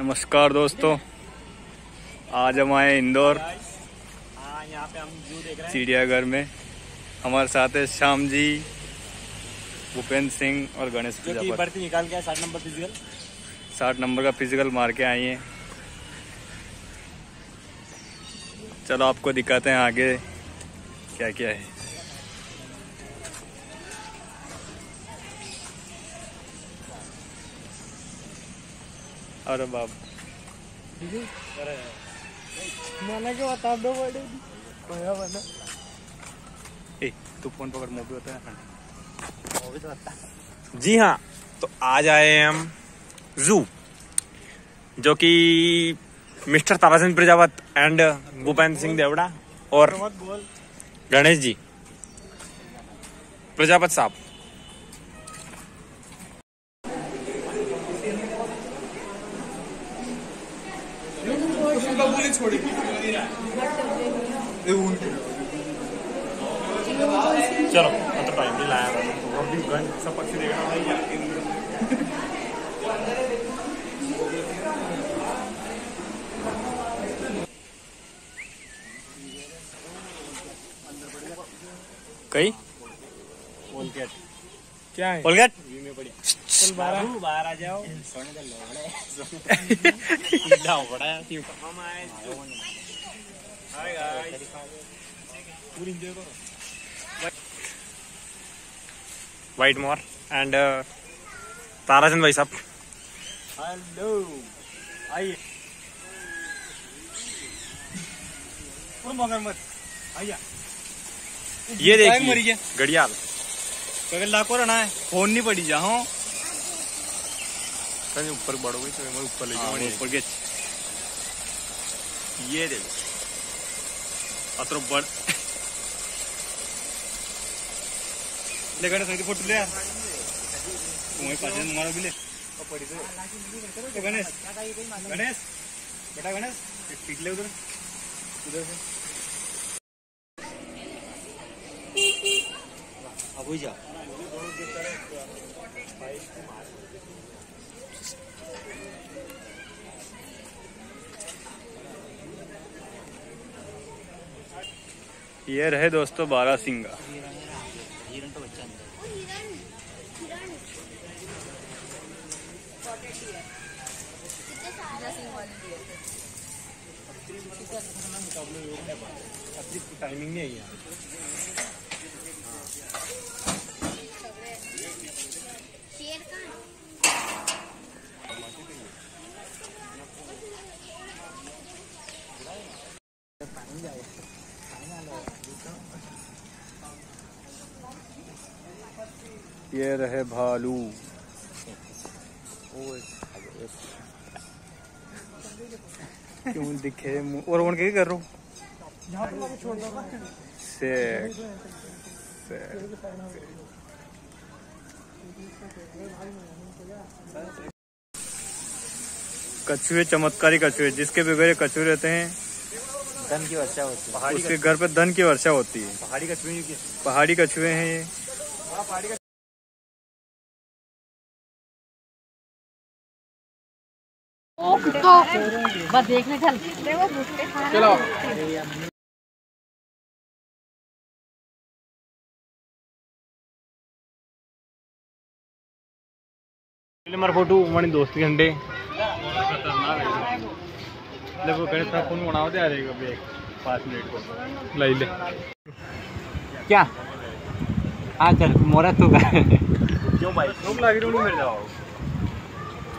नमस्कार दोस्तों। आज हम आए इंदौर। यहाँ पे हम जू देख रहे चिड़ियाघर में। हमारे साथ है श्याम जी भूपेंद्र सिंह और गणेश भर्ती निकाल के साठ नंबर फ़िज़िकल साठ नंबर का फ़िज़िकल मार के आई हैं। चलो आपको दिखाते हैं आगे क्या क्या है। अरे बाप। मैंने क्या बता दो बड़े ए तू फ़ोन पकड़ मूवी होता है जी हाँ तो आज आए हम जू जो कि मिस्टर ताराचंद प्रजापत एंड भूपेंद्र सिंह देवड़ा और गणेश जी। प्रजापत साहब। चलो मैं तो टाइम नहीं लाया था। अभी गन सब पक्षी देख रहा कई कोलगेट। क्या है? कोलगेट? आ जाओ सोने का लोड़ा है हम आए। हाय गाइस पूरी एंजॉय करो। वाइट मोर एंड ताराचंद भाई साहब हेलो आइए ये देखिए घड़ियाल तो लाखों रहना है फ़ोन नहीं पड़ी जा हाँ कहीं ऊपर बढ़ो गई तो मैं ऊपर ले जाऊँगा ऊपर के ये देखो अतर बड़ ले गणेश की फ़ोटो ले यार तुम्हें पास मारो भी ले तो गणेश गणेश बेटा गणेश एक पीट ले उधर उधर से अब हो जा ये रहे दोस्तों बारह सिंगा टाइमिंग नहीं ये रहे भालू। क्यों दिखे? और उनके क्या कर? रहा हूँ से कछुए चमत्कारी कछुए जिसके बगैर कछुए रहते हैं धन की वर्षा होती है। उसके घर पे धन की वर्षा होती है। पहाड़ी का स्विमिंग की पहाड़ी कछुए हैं ये। तो बस देखने चल। चलो। नंबर फ़ोटो हमारे दोस्त घंटे देखो फ़ोन बनाओ दे आ जाएगा एक पाँच मिनट को लाई ले क्या? हाँ चल मोरा तू। का क्यों भाई? तुम लगी जाओ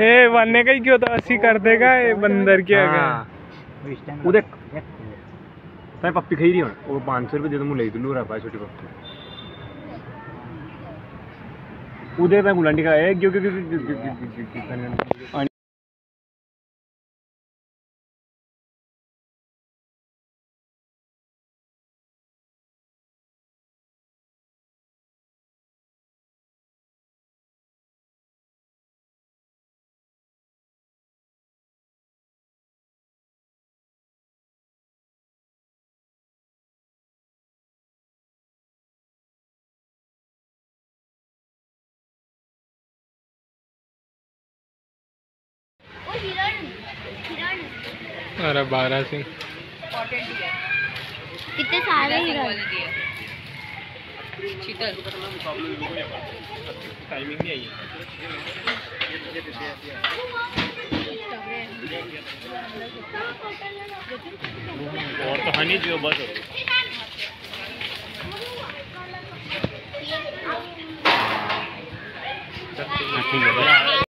ए बनने का ही क्यों था अस्सी कर देगा ये बंदर के आगे वो देख मैं पप्पी खाई रही हूँ वो पाँच सौ रुपये दे दो मुझे ले दूँ रहा छोटी पप्पी उधर मैं गुलांडी का है क्यों- क्यों- क्यों- अरे बारह सिंह। कितने सारे हिरण टाइमिंग नहीं आई और तो हनी जो बस ठीक है